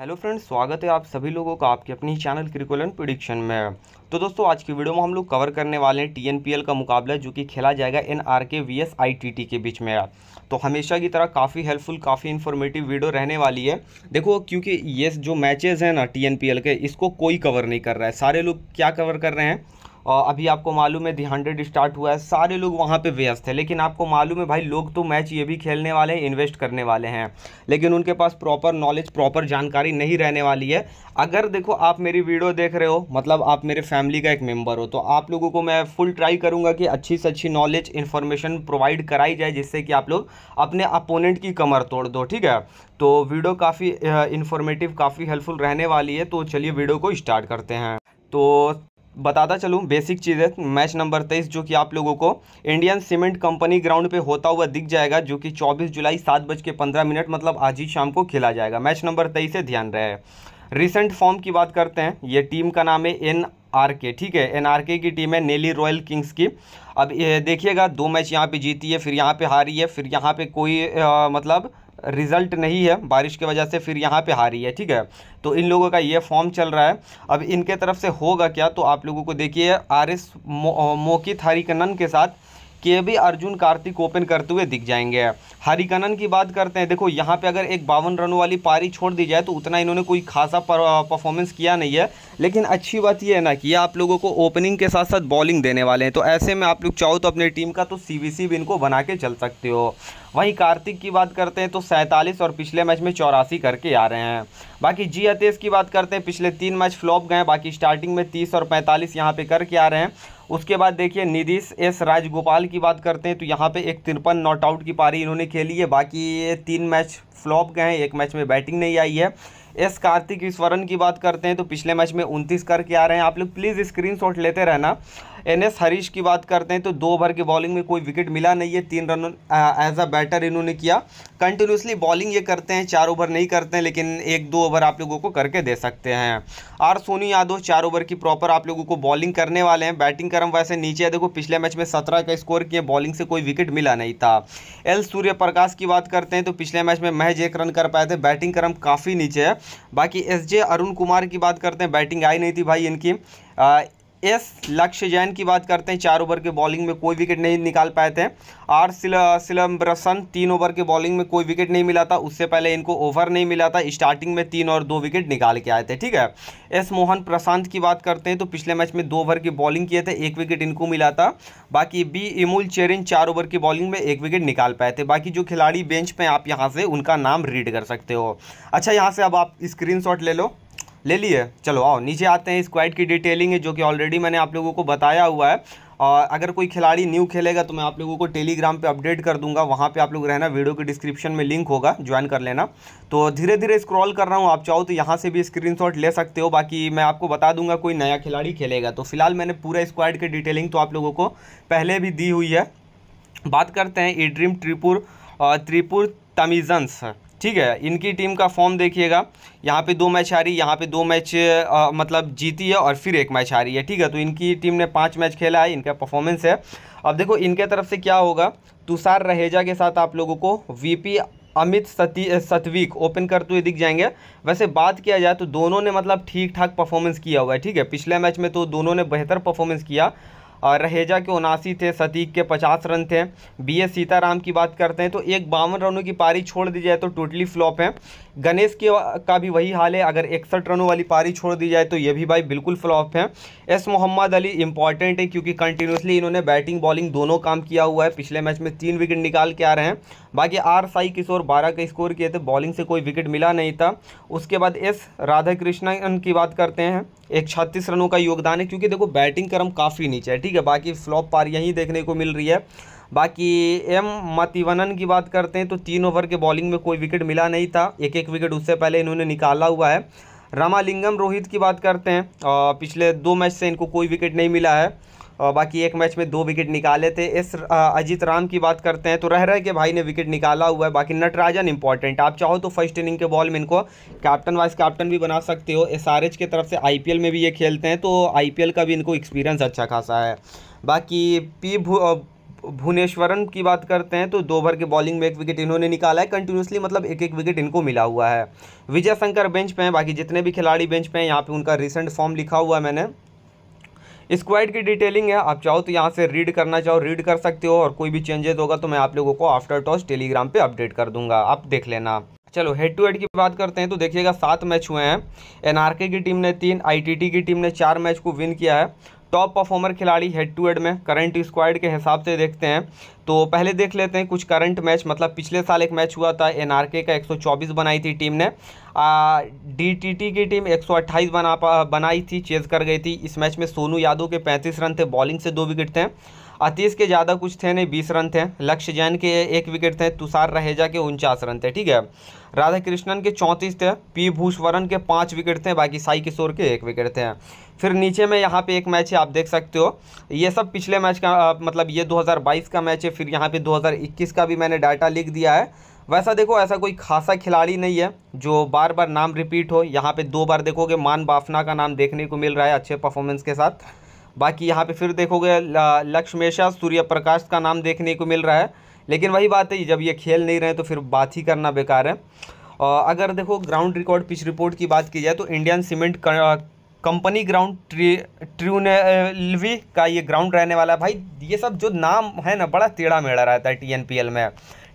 Hello friends, स्वागत है आप सभी लोगों का आपके अपनी चैनल क्रिकुलन प्रिडिक्शन में। तो दोस्तों, आज की वीडियो में हम लोग कवर करने वाले हैं टीएनपीएल का मुकाबला, जो कि खेला जाएगा N R K V S I T T के बीच में। तो हमेशा की तरह काफ़ी हेल्पफुल काफ़ी इन्फॉर्मेटिव वीडियो रहने वाली है। देखो, क्योंकि ये जो मैचेज़ हैं ना टीएनपीएल के, इसको कोई कवर नहीं कर रहा है। सारे लोग क्या कवर कर रहे हैं? और अभी आपको मालूम है, दी हंड्रेड स्टार्ट हुआ है। सारे लोग वहाँ पे व्यस्त है, लेकिन आपको मालूम है भाई, लोग तो मैच ये भी खेलने वाले हैं, इन्वेस्ट करने वाले हैं। लेकिन उनके पास प्रॉपर नॉलेज, प्रॉपर जानकारी नहीं रहने वाली है। अगर देखो, आप मेरी वीडियो देख रहे हो मतलब आप मेरे फैमिली का एक मेंबर हो तो आप लोगों को मैं फुल ट्राई करूँगा कि अच्छी से अच्छी नॉलेज, इन्फॉर्मेशन प्रोवाइड कराई जाए, जिससे कि आप लोग अपने अपोनेंट की कमर तोड़ दो, ठीक है? तो वीडियो काफ़ी इन्फॉर्मेटिव काफ़ी हेल्पफुल रहने वाली है तो चलिए वीडियो को स्टार्ट करते हैं। तो बताता चलूँ बेसिक चीज़ें मैच नंबर तेईस जो कि आप लोगों को इंडियन सीमेंट कंपनी ग्राउंड पे होता हुआ दिख जाएगा जो कि 24 जुलाई सात बज के पंद्रह मिनट मतलब आज ही शाम को खेला जाएगा। मैच नंबर तेईस से ध्यान रहे। रिसेंट फॉर्म की बात करते हैं ये टीम का नाम है एन आर के ठीक है? एन आर के की टीम है नेली रॉयल किंग्स की। अब देखिएगा दो मैच यहाँ पे जीती है फिर यहाँ पे हारी है फिर यहाँ पे कोई आ, मतलब रिज़ल्ट नहीं है बारिश की वजह से फिर यहाँ पे हारी है ठीक है? तो इन लोगों का ये फॉर्म चल रहा है। अब इनके तरफ़ से होगा क्या? तो आप लोगों को देखिए आर एस मो, मोकित हरिकनन के साथ के भी अर्जुन कार्तिक ओपन करते हुए दिख जाएँगे। हरिकनन की बात करते हैं। देखो, यहाँ पे अगर एक बावन रनों वाली पारी छोड़ दी जाए तो उतना इन्होंने कोई खासा परफॉर्मेंस किया नहीं है। लेकिन अच्छी बात यह है ना कि ये आप लोगों को ओपनिंग के साथ साथ बॉलिंग देने वाले हैं। तो ऐसे में आप लोग चाहो तो अपनी टीम का तो सी भी इनको बना के चल सकते हो। वहीं कार्तिक की बात करते हैं तो सैंतालीस और पिछले मैच में चौरासी करके आ रहे हैं। बाकी जी अतेश की बात करते हैं, पिछले तीन मैच फ्लॉप गए बाकी स्टार्टिंग में तीस और पैंतालीस यहाँ पे करके आ रहे हैं। उसके बाद देखिए निधीश एस राजगोपाल की बात करते हैं तो यहाँ पे एक तिरपन नॉट आउट की पारी इन्होंने खेली है। बाकी ये तीन मैच फ्लॉप गए हैं, एक मैच में बैटिंग नहीं आई है। एस कार्तिक ईश्वरन की बात करते हैं तो पिछले मैच में उनतीस करके आ रहे हैं। आप लोग प्लीज़ स्क्रीनशॉट लेते रहना। एन एस हरीश की बात करते हैं तो दो ओवर की बॉलिंग में कोई विकेट मिला नहीं है, तीन रन एज अ बैटर इन्होंने किया। कंटिन्यूसली बॉलिंग ये करते हैं, चार ओवर नहीं करते हैं, लेकिन एक दो ओवर आप लोगों को करके दे सकते हैं। आर सोनी यादव चार ओवर की प्रॉपर आप लोगों को बॉलिंग करने वाले हैं। बैटिंग क्रम वैसे नीचे है, देखो पिछले मैच में सत्रह का स्कोर किए बॉलिंग से कोई विकेट मिला नहीं था। एल सूर्य प्रकाश की बात करते हैं तो पिछले मैच में महज एक रन कर पाए थे बैटिंग क्रम काफ़ी नीचे है। बाकी एस अरुण कुमार की बात करते हैं बैटिंग आई नहीं थी भाई इनकी। एस लक्ष्य जैन की बात करते हैं। चार ओवर के बॉलिंग में कोई विकेट नहीं निकाल पाए थे। आर सिलम्बरसन तीन ओवर के बॉलिंग में कोई विकेट नहीं मिला था। उससे पहले इनको ओवर नहीं मिला था। स्टार्टिंग में तीन और दो विकेट निकाल के आए थे, ठीक है? एस मोहन प्रशांत की बात करते हैं तो पिछले मैच में दो ओवर की बॉलिंग किए थे। एक विकेट इनको मिला था। बाकी बी इमुल चेरिन चार ओवर की बॉलिंग में एक विकेट निकाल पाए थे। बाकी जो खिलाड़ी बेंच पे आप यहाँ से उनका नाम रीड कर सकते हो। अच्छा यहाँ से अब आप स्क्रीन ले लो। ले लिए चलो, आओ, नीचे आते हैं स्क्वाड की डिटेलिंग है, जो कि ऑलरेडी मैंने आप लोगों को बताया हुआ है। और अगर कोई खिलाड़ी न्यू खेलेगा तो मैं आप लोगों को टेलीग्राम पे अपडेट कर दूँगा। वहाँ पे आप लोग रहना वीडियो के डिस्क्रिप्शन में लिंक होगा ज्वाइन कर लेना। तो धीरे धीरे स्क्रॉल कर रहा हूँ, आप चाहो तो यहाँ से भी स्क्रीनशॉट ले सकते हो। बाकी मैं आपको बता दूँगा, कोई नया खिलाड़ी खेलेगा। तो फ़िलहाल मैंने पूरा स्क्वाड की डिटेलिंग तो आप लोगों को पहले भी दी हुई है। बात करते हैं ई ड्रीम त्रिपुर त्रिपुर तमीजंस ठीक है इनकी टीम का फॉर्म देखिएगा। यहाँ पे दो मैच हारी यहाँ पे दो मैच आ, मतलब जीती है और फिर एक मैच हारी है। ठीक है तो इनकी टीम ने पाँच मैच खेला है इनका परफॉर्मेंस है। अब देखो इनके तरफ़ से क्या होगा? तुषार रहेजा के साथ आप लोगों को वीपी अमित सती सतवीक ओपन करते हुए दिख जाएँगे। वैसे बात किया जाए तो दोनों ने मतलब ठीक ठाक परफॉर्मेंस किया हुआ है ठीक है। पिछले मैच में तो दोनों ने बेहतर परफॉर्मेंस किया। रहेजा के उनासी थे, सतीक के पचास रन थे। बी एस सीताराम की बात करते हैं तो एक बावन रनों की पारी छोड़ दी जाए तो टोटली फ्लॉप है। गणेश के का भी वही हाल है, अगर इकसठ रनों वाली पारी छोड़ दी जाए तो ये भी भाई बिल्कुल फ्लॉप है। एस मोहम्मद अली इंपॉर्टेंट है क्योंकि कंटिन्यूसली इन्होंने बैटिंग बॉलिंग दोनों काम किया हुआ है। पिछले मैच में तीन विकेट निकाल के आ रहे हैं। बाकी आर साई किशोर बारह का स्कोर किए थे बॉलिंग से कोई विकेट मिला नहीं था। उसके बाद एस राधा कृष्णन की बात करते हैं। एक छत्तीस रनों का योगदान है, क्योंकि देखो, बैटिंग क्रम काफ़ी नीचे है, ठीक है? बाकी फ्लॉप पार यहीं देखने को मिल रही है। बाकी एम मतिवनन की बात करते हैं तो तीन ओवर के बॉलिंग में कोई विकेट मिला नहीं था एक एक विकेट उससे पहले इन्होंने निकाला हुआ है। रामालिंगम रोहित की बात करते हैं पिछले दो मैच से इनको कोई विकेट नहीं मिला है। और बाकी एक मैच में दो विकेट निकाले थे। इस अजीत राम की बात करते हैं तो रह रहे के भाई ने विकेट निकाला हुआ है, बाकी नटराजन इंपॉर्टेंट आप चाहो तो फ़र्स्ट इनिंग के बॉल में इनको कैप्टन वाइस कैप्टन भी बना सकते हो। एसआरएच की तरफ़ से आईपीएल में भी ये खेलते हैं तो आईपीएल का भी इनको एक्सपीरियंस अच्छा खासा है। बाकी पी भुवनेश्वरन की बात करते हैं तो दो ओवर के बॉलिंग में एक विकेट इन्होंने निकाला है। कंटिन्यूसली मतलब एक एक विकेट इनको मिला हुआ है। विजय शंकर बेंच पे हैं, बाकी जितने भी खिलाड़ी बेंच पे हैं, यहाँ पे उनका रिसेंट फॉर्म लिखा हुआ है मैंने। स्क्वाड की डिटेलिंग है, आप चाहो तो यहाँ से रीड करना चाहो रीड कर सकते हो, और कोई भी चेंजेस होगा तो मैं आप लोगों को आफ्टर टॉस टेलीग्राम पे अपडेट कर दूँगा। आप देख लेना। चलो हेड टू हेड की बात करते हैं तो देखिएगा, सात मैच हुए हैं। एनआरके की टीम ने तीन आईटीटी की टीम ने चार मैच को विन किया है। टॉप परफॉर्मर खिलाड़ी हेड टू हेड में करंट स्क्वाड के हिसाब से देखते हैं। तो पहले देख लेते हैं कुछ करंट मैच मतलब पिछले साल एक मैच हुआ था एनआरके का 124 बनाई थी टीम ने। डीटीटी की टीम 128 बना बनाई थी चेज कर गई थी। इस मैच में सोनू यादव के 35 रन थे बॉलिंग से दो विकेट थे। अतीश के ज़्यादा कुछ थे नहीं, बीस रन थे। लक्ष्य जैन के एक विकेट थे, तुषार रहेजा के उनचास रन थे, ठीक है? राधा कृष्णन के चौंतीस थे, पी भूषवरन के पाँच विकेट थे, बाकी साई किशोर के एक विकेट थे। फिर नीचे में यहाँ पे एक मैच है, आप देख सकते हो। ये सब पिछले मैच का मतलब ये 2022 का मैच है फिर यहाँ पे 2021 का भी मैंने डाटा लिख दिया है। वैसा देखो, ऐसा कोई खासा खिलाड़ी नहीं है जो बार बार नाम रिपीट हो। यहाँ पे दो बार देखोगे मान बाफना का नाम देखने को मिल रहा है अच्छे परफॉर्मेंस के साथ। बाकी यहाँ पे फिर देखोगे लक्ष्मेशा सूर्य प्रकाश का नाम देखने को मिल रहा है। लेकिन वही बात है, जब ये खेल नहीं रहे तो फिर बात ही करना बेकार है। अगर देखो ग्राउंड रिकॉर्ड पिच रिपोर्ट की बात की जाए तो इंडियन सीमेंट कंपनी ग्राउंड ट्री का ये ग्राउंड रहने वाला है। भाई, ये सब जो नाम है ना, बड़ा टेढ़ा मेढ़ा रहता है टीएनपीएल में।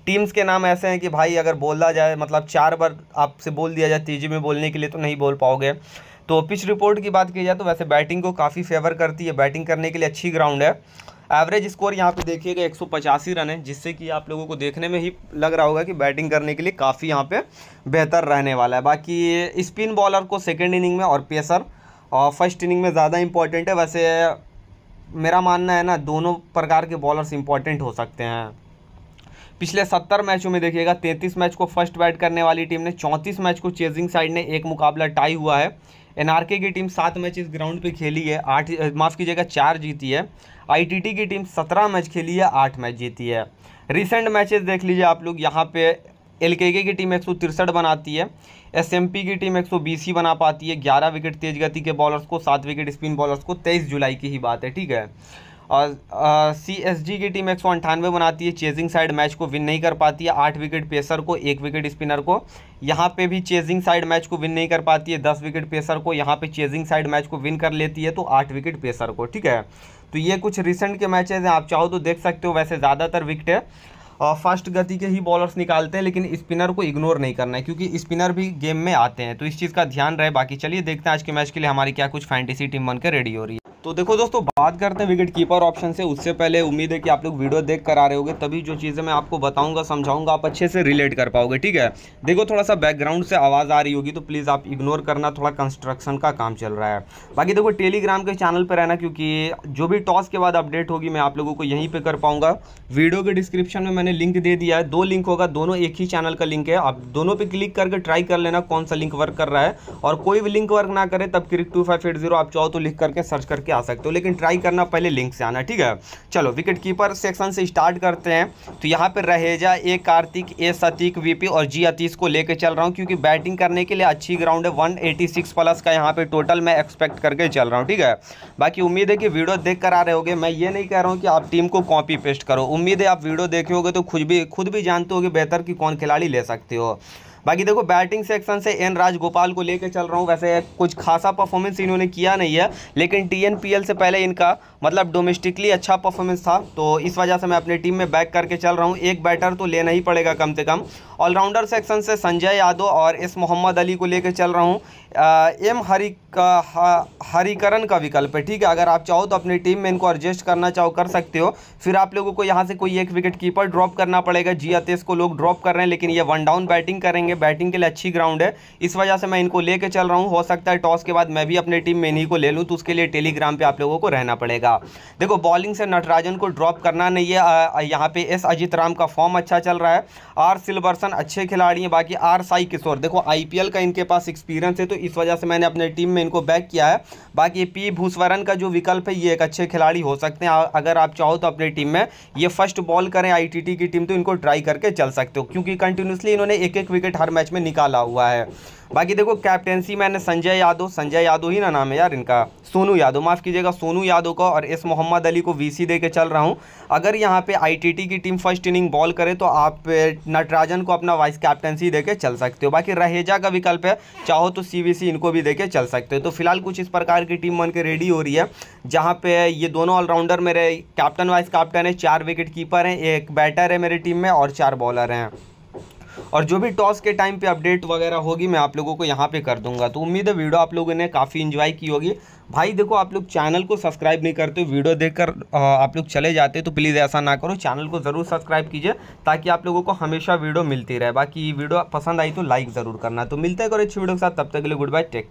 टीम्स के नाम ऐसे हैं कि भाई, अगर बोला जाए मतलब चार बार आपसे बोल दिया जाए, तेज़ी में बोलने के लिए तो नहीं बोल पाओगे। तो पिच रिपोर्ट की बात की जाए तो वैसे बैटिंग को काफ़ी फेवर करती है। बैटिंग करने के लिए अच्छी ग्राउंड है। एवरेज स्कोर यहाँ पे देखिएगा एक सौ पचासी रन है, जिससे कि आप लोगों को देखने में ही लग रहा होगा कि बैटिंग करने के लिए काफ़ी यहाँ पे बेहतर रहने वाला है। बाकी स्पिन बॉलर को सेकेंड इनिंग में और पेसर और फ़र्स्ट इनिंग में ज़्यादा इंपॉर्टेंट है। वैसे, मेरा मानना है ना, दोनों प्रकार के बॉलर्स इंपॉर्टेंट हो सकते हैं। पिछले सत्तर मैचों में देखिएगा, तैंतीस मैच को फ़र्स्ट बैट करने वाली टीम ने, चौंतीस मैच को चेजिंग साइड ने एक मुकाबला टाई हुआ है। एनआरके की टीम सात मैच इस ग्राउंड पे खेली है, आठ, माफ़ कीजिएगा, चार जीती है। आईटीटी की टीम सत्रह मैच खेली है, आठ मैच जीती है। रिसेंट मैचेस देख लीजिए आप लोग, यहाँ पे एल की टीम एक बनाती है, एसएमपी की टीम एक बना पाती है, ग्यारह विकेट तेज गति के बॉलर्स को, सात विकेट स्पिन बॉलर्स को, तेईस जुलाई की ही बात है, ठीक है? और सी एस जी की टीम एक सौ अंठानवे बनाती है चेजिंग साइड मैच को विन नहीं कर पाती है, आठ विकेट पेसर को, एक विकेट स्पिनर को, यहाँ पे भी चेजिंग साइड मैच को विन नहीं कर पाती है, दस विकेट पेसर को, यहाँ पे चेजिंग साइड मैच को विन कर लेती है तो आठ विकेट पेसर को, ठीक है? तो ये कुछ रिसेंट के मैचेज हैं, आप चाहो तो देख सकते हो, वैसे ज़्यादातर विकेट फास्ट गति के ही बॉलर्स निकालते हैं, लेकिन स्पिनर को इग्नोर नहीं करना है, क्योंकि स्पिनर भी गेम में आते हैं। तो इस चीज़ का ध्यान रहे, बाकी चलिए देखते हैं आज के मैच के लिए हमारी क्या कुछ फैंटेसी टीम बनकर रेडी हो रही है। तो देखो दोस्तों, बात करते हैं विकेट कीपर ऑप्शन से। उससे पहले उम्मीद है कि आप लोग वीडियो देख कर आ रहे होगे, तभी जो चीज़ें मैं आपको बताऊँगा, समझाऊँगा, आप अच्छे से रिलेट कर पाओगे, ठीक है? देखो थोड़ा सा बैकग्राउंड से आवाज़ आ रही होगी तो प्लीज़ आप इग्नोर करना, थोड़ा कंस्ट्रक्शन का काम चल रहा है। बाकी देखो टेलीग्राम के चैनल पर रहना, क्योंकि जो भी टॉस के बाद अपडेट होगी, मैं आप लोगों को यहीं पर कर पाऊँगा। वीडियो के डिस्क्रिप्शन में मैंने लिंक दे दिया है। दो लिंक होगा, दोनों एक ही चैनल का लिंक है। आप दोनों पर क्लिक करके ट्राई कर लेना, कौन सा लिंक वर्क कर रहा है। और कोई भी लिंक वर्क ना करे, तब क्रिक टू आप चाहो तो लिख करके सर्च करके आ सकते हो, लेकिन ट्राई करना पहले लिंक से आना, ठीक है? चलो विकेट कीपर सेक्शन से स्टार्ट करते हैं। तो यहाँ पर रहेजा ए, कार्तिक, ए, सतीक वीपी और जी अतीश को लेकर चल रहा हूँ, क्योंकि बैटिंग करने के लिए अच्छी ग्राउंड है। वन प्लस का यहाँ पे टोटल मैं एक्सपेक्ट करके चल रहा हूँ, ठीक है? बाकी उम्मीद है कि वीडियो देख आ रहे होगे। मैं ये नहीं कह रहा हूँ कि आप टीम को कॉपी पेस्ट करो। उम्मीद है आप वीडियो देखे होगे तो खुद भी खुद भी जानते होगे बेहतर कि कौन खिलाड़ी ले सकते हो। बाकी देखो, बैटिंग सेक्शन से एन राजगोपाल को लेकर चल रहा हूँ। वैसे कुछ खासा परफॉर्मेंस इन्होंने किया नहीं है, लेकिन टीएनपीएल से पहले इनका मतलब डोमेस्टिकली अच्छा परफॉर्मेंस था। तो इस वजह से मैं अपनी टीम में बैक करके चल रहा हूँ। एक बैटर तो लेना ही पड़ेगा कम से कम। ऑलराउंडर सेक्शन से संजय यादव और एस मोहम्मद अली को लेकर चल रहा हूँ। एम हरी का हरिकरण का विकल्प है, ठीक है? अगर आप चाहो तो अपनी टीम में इनको एडजस्ट करना चाहो, कर सकते हो। फिर आप लोगों को यहाँ से कोई एक विकेट कीपर ड्रॉप करना पड़ेगा। जी अतेश को लोग ड्रॉप कर रहे हैं, लेकिन ये वन डाउन बैटिंग करेंगे। बैटिंग के लिए अच्छी ग्राउंड है। इस वजह से मैं इनको लेकर चल रहा हूँ। हो सकता है टॉस के बाद मैं भी अपनी टीम में इन्हीं को ले लूँ तो उसके लिए टेलीग्राम पर आप लोगों को रहना पड़ेगा। देखो बॉलिंग से नटराजन को ड्रॉप करना नहीं है। यहाँ पे एस अजित राम का फॉर्म अच्छा चल रहा है। आर सिल्वर्सन अच्छे खिलाड़ी हैं, बाकी आर साई किशोर। देखो आईपीएल का इनके पास एक्सपीरियंस है तो इस वजह से मैंने अपने टीम में इनको बैक किया है। बाकी पी भूसवरन का जो विकल्प है, ये एक अच्छे खिलाड़ी हो सकते हैं। अगर आप चाहो तो अपनी टीम में ये फ़र्स्ट बॉल करें आईटीटी की टीम तो इनको ट्राई करके चल सकते हो, क्योंकि कंटिन्यूसली इन्होंने एक एक विकेट हर मैच में निकाला हुआ है। बाकी देखो कैप्टेंसी मैंने संजय यादव संजय यादव ही ना नाम है यार इनका। सोनू यादव, माफ़ कीजिएगा, सोनू यादव को और एस मोहम्मद अली को वीसी दे के चल रहा हूँ। अगर यहाँ पे आईटीटी की टीम फ़र्स्ट इनिंग बॉल करे तो आप नटराजन को अपना वाइस कैप्टेंसी दे के चल सकते हो। बाकी रहेजा का विकल्प है, चाहो तो सी इनको भी दे के चल सकते हो। तो फ़िलहाल कुछ इस प्रकार की टीम बन के रेडी हो रही है, जहाँ पे ये दोनों ऑलराउंडर मेरे कैप्टन वाइस कैप्टन है, चार विकेट कीपर हैं, एक बैटर है मेरी टीम में और चार बॉलर हैं। और जो भी टॉस के टाइम पे अपडेट वगैरह होगी, मैं आप लोगों को यहाँ पे कर दूँगा। तो उम्मीद है वीडियो आप लोगों ने काफ़ी इन्जॉय की होगी। भाई, देखो, आप लोग चैनल को सब्सक्राइब नहीं करते, वीडियो देखकर आप लोग चले जाते तो प्लीज़ ऐसा ना करो। चैनल को ज़रूर सब्सक्राइब कीजिए, ताकि आप लोगों को हमेशा वीडियो मिलती रहे। बाकी वीडियो पसंद आई तो लाइक ज़रूर करना। तो मिलते करो अच्छी वीडियो के साथ, तब तक के लिए गुड बाय टेक